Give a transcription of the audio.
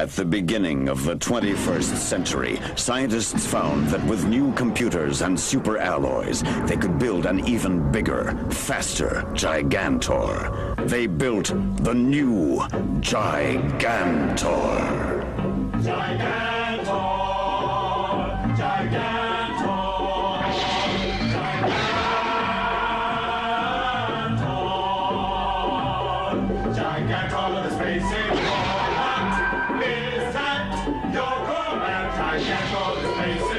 At the beginning of the 21st century, scientists found that with new computers and super alloys, they could build an even bigger, faster Gigantor. They built the new Gigantor. Gigantor! Gigantor! Gigantor! Gigantor of space